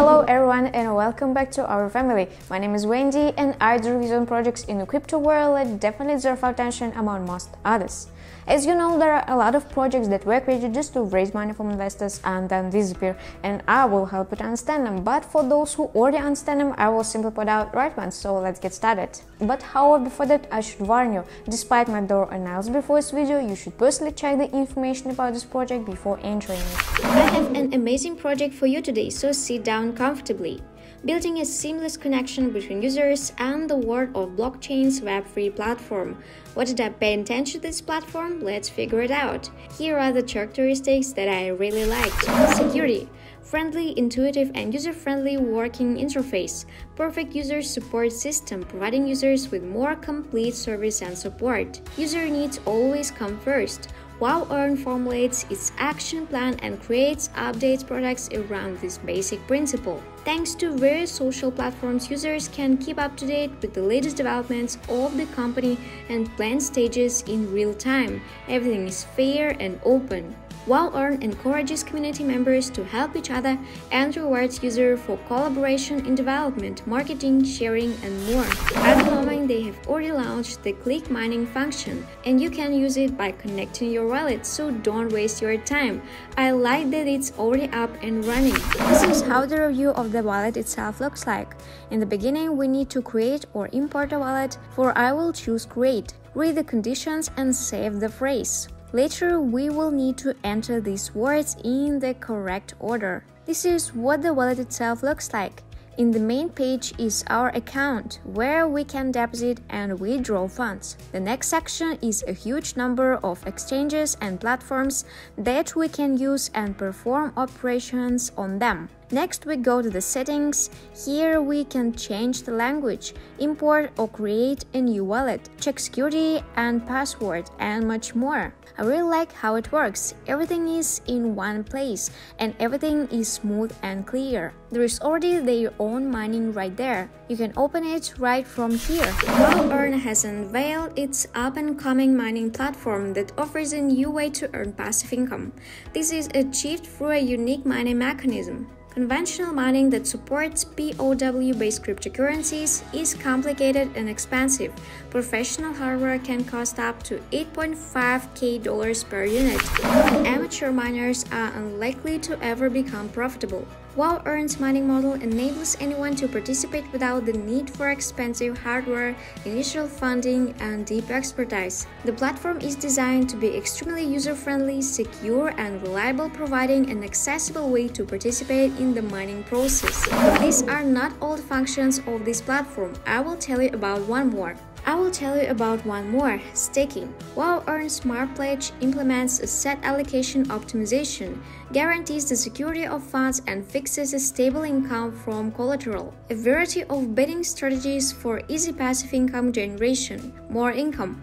Hello everyone and welcome back to our family. My name is Wendy and I do reviews on projects in the crypto world that definitely deserve attention among most others. As you know, there are a lot of projects that were created just to raise money from investors and then disappear, and I will help you to understand them. But for those who already understand them, I will simply put out right ones. So let's get started. But however, before that, I should warn you: despite my thorough analysis before this video, you should personally check the information about this project before entering it. I have an amazing project for you today, so sit down comfortably building a seamless connection between users and the world of blockchain's Web3 platform. What did I pay attention to this platform? Let's figure it out. Here are the characteristics that I really liked. Security friendly, intuitive, and user-friendly working interface, perfect user support system providing users with more complete service and support. User needs always come first. WoW Earn formulates its action plan and creates updates products around this basic principle. Thanks to various social platforms, users can keep up to date with the latest developments of the company and plan stages in real time. Everything is fair and open. WoW Earn encourages community members to help each other and rewards users for collaboration in development, marketing, sharing, and more. At the moment, they have already launched the click mining function, and you can use it by connecting your wallet, so don't waste your time. I like that it's already up and running. This is how the review of the wallet itself looks like. In the beginning, we need to create or import a wallet, for I will choose create. Read the conditions and save the phrase. Later, we will need to enter these words in the correct order. This is what the wallet itself looks like. In the main page is our account, where we can deposit and withdraw funds. The next section is a huge number of exchanges and platforms that we can use and perform operations on them. Next, we go to the settings. Here we can change the language, import or create a new wallet, check security and password, and much more. I really like how it works. Everything is in one place and everything is smooth and clear. There is already their own mining right there. You can open it right from here. Earn has unveiled its up-and-coming mining platform that offers a new way to earn passive income. This is achieved through a unique mining mechanism. Conventional mining that supports POW-based cryptocurrencies is complicated and expensive. Professional hardware can cost up to 8.5k dollars per unit, and amateur miners are unlikely to ever become profitable. WoW Earn's mining model enables anyone to participate without the need for expensive hardware, initial funding, and deep expertise. The platform is designed to be extremely user-friendly, secure, and reliable, providing an accessible way to participate in the mining process. These are not all the functions of this platform. I will tell you about one more. I will tell you about one more staking. WoW Earn Smart Pledge implements a set allocation optimization, guarantees the security of funds, and a stable income from collateral. A variety of betting strategies for easy passive income generation, more income,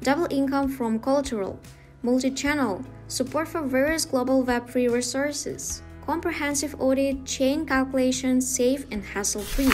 double income from collateral, multi channel, support for various global Web3 resources comprehensive audit, chain calculation, safe and hassle-free.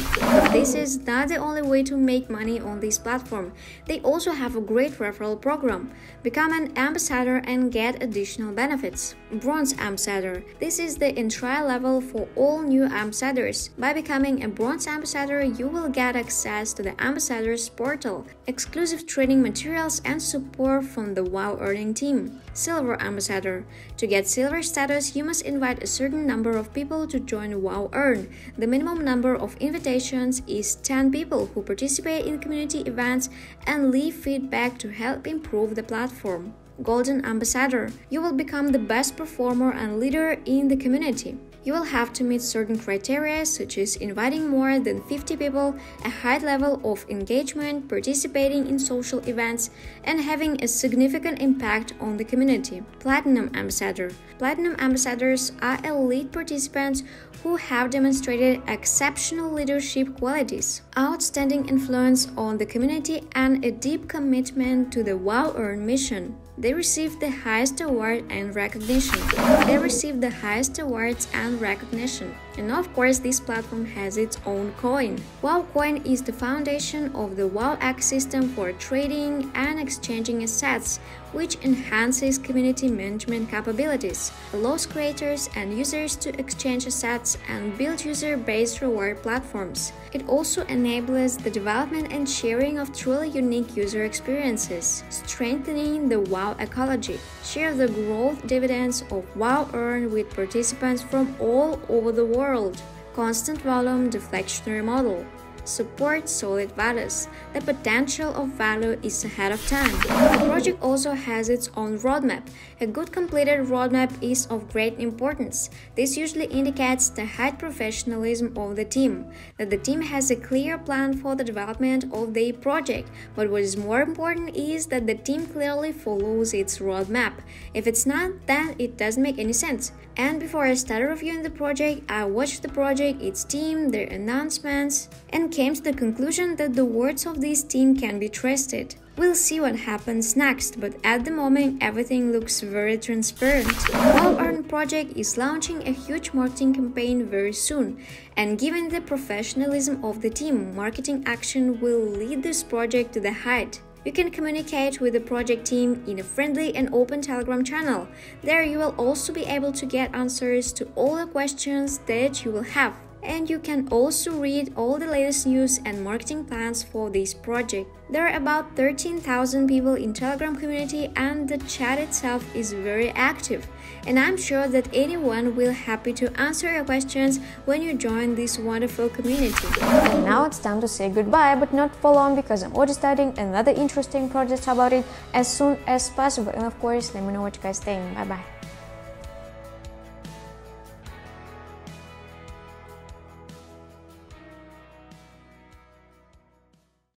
This is not the only way to make money on this platform. They also have a great referral program. Become an ambassador and get additional benefits. Bronze Ambassador. This is the entry level for all new ambassadors. By becoming a Bronze Ambassador, you will get access to the Ambassadors portal, exclusive training materials and support from the WoW Earning team. Silver Ambassador. To get silver status, you must invite a certain number of people to join WoW Earn. The minimum number of invitations is 10 people who participate in community events and leave feedback to help improve the platform. Golden Ambassador. You will become the best performer and leader in the community you will have to meet certain criteria such as inviting more than 50 people, a high level of engagement, participating in social events, and having a significant impact on the community. Platinum Ambassador Platinum Ambassadors are elite participants who have demonstrated exceptional leadership qualities, outstanding influence on the community, and a deep commitment to the WoW Earn mission. They received the highest award and recognition. They received the highest awards and recognition. And of course, this platform has its own coin. WoW Coin is the foundation of the WoW system for trading and exchanging assets, which enhances community management capabilities, allows creators and users to exchange assets and build user-based reward platforms. It also enables the development and sharing of truly unique user experiences, strengthening the WoW ecology. Share the growth dividends of WoW earned with participants from all over the world. Constant volume deflationary model support solid values. The potential of value is ahead of time. The project also has its own roadmap. A good completed roadmap is of great importance. This usually indicates the high professionalism of the team, that the team has a clear plan for the development of the project. But what is more important is that the team clearly follows its roadmap. If it's not, then it doesn't make any sense. And before I started reviewing the project, I watched the project, its team, their announcements, and came to the conclusion that the words of this team can be trusted. We'll see what happens next, but at the moment everything looks very transparent. WoW Earn project is launching a huge marketing campaign very soon, and given the professionalism of the team, marketing action will lead this project to the height. You can communicate with the project team in a friendly and open Telegram channel. There you will also be able to get answers to all the questions that you will have and you can also read all the latest news and marketing plans for this project. There are about 13,000 people in Telegram community and the chat itself is very active. And I'm sure that anyone will happy to answer your questions when you join this wonderful community. And now it's time to say goodbye, but not for long because I'm already starting another interesting project about it as soon as possible. And of course, let me know what you guys think. Bye bye.